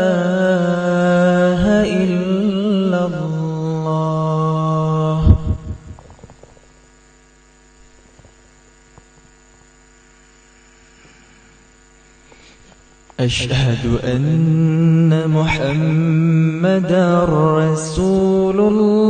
إله إلا الله. أشهد أن محمدا رسول الله.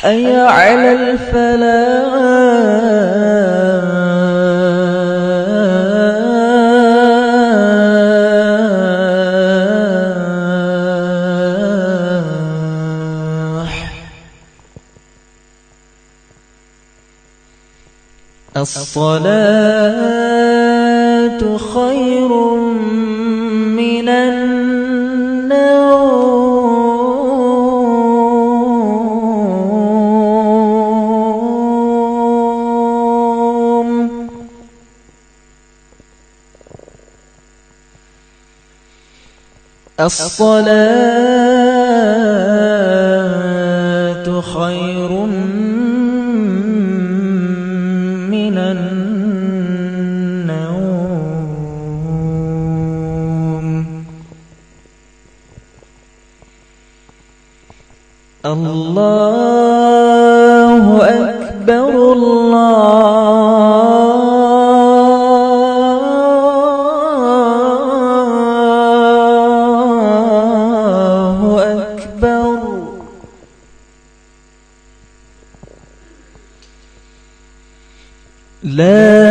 حي على الفلاح. الصلاة خير الصلاة خير من النوم. الله أكبر الله لا